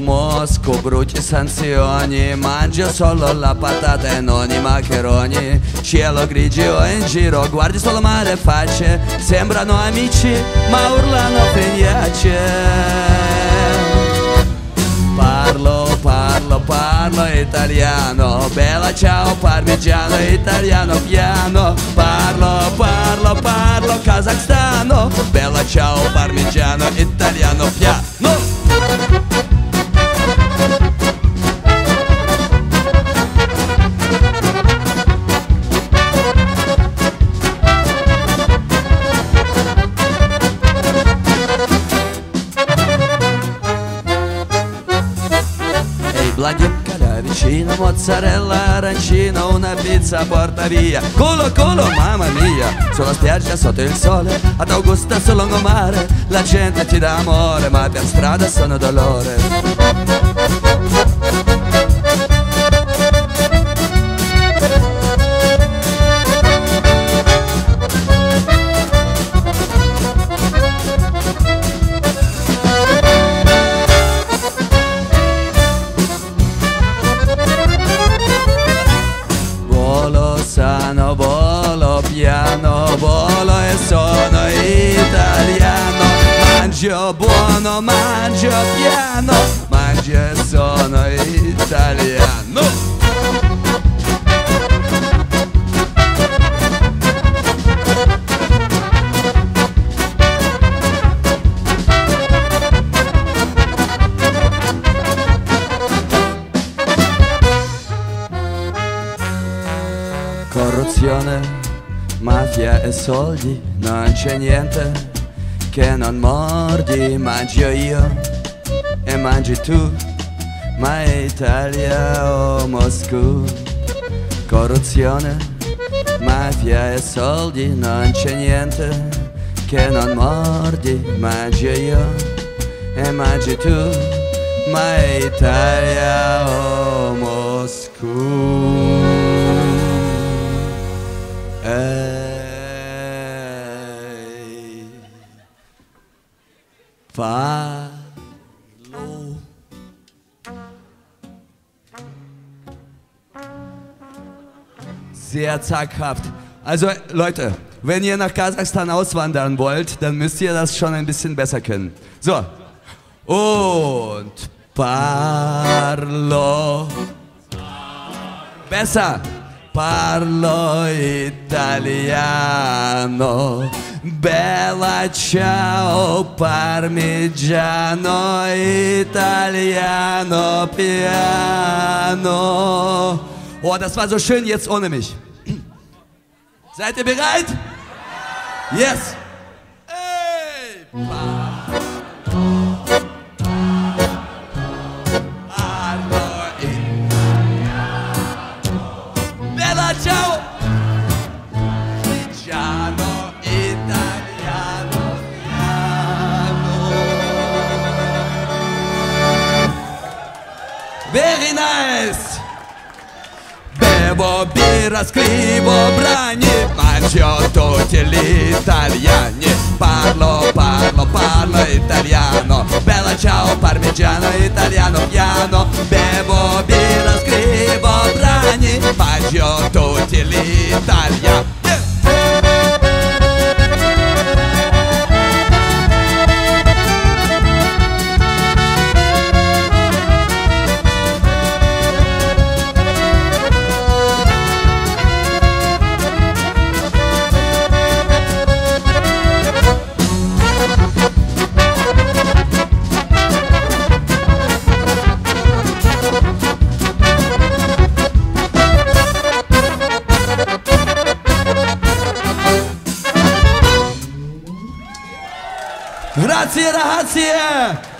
bruci sanzioni Mangio solo la patata e non i maccheroni Cielo grigio in giro, guardi solo male facce Sembrano amici ma urlano feniace Parlo, parlo, parlo italiano Bella ciao parmigiano italiano piano. Parlo, parlo, parlo kazakstano Vicino, mozzarella arancina, una pizza porta via. Culo culo mamma mia, sulla spiaggia sotto il sole, ad Augusta sul lungomare La gente ti dà amore, ma per strada sono dolore Mangio buono, mangio piano, mangio e sono italiano. Corruzione, mafia e soldi, non c'è niente che non mordi, mangio io e mangi tu, ma Italia o Moscou. Corruzione, mafia e soldi, non c'è niente che non mordi, mangio io e mangi tu, ma Italia o Moscou. Fallo. Sehr zaghaft. Also Leute, wenn ihr nach Kasachstan auswandern wollt, dann müsst ihr das schon ein bisschen besser können. So. Und parlo. Besser. Parlo italiano. Bella ciao parmigiano italiano piano. Oh, das war so schön jetzt ohne mich. Seid ihr bereit? Yes. Hey. Ciao! Parmigiano italiano piano. Very nice! Bevo birra, scrivo brani, mangio tutti gli italiani. Parlo, parlo, parlo italiano. Bella ciao, parmigiano italiano piano. Bevo birra, scrivo brani, mangio tutti gli Grazie ragazzi!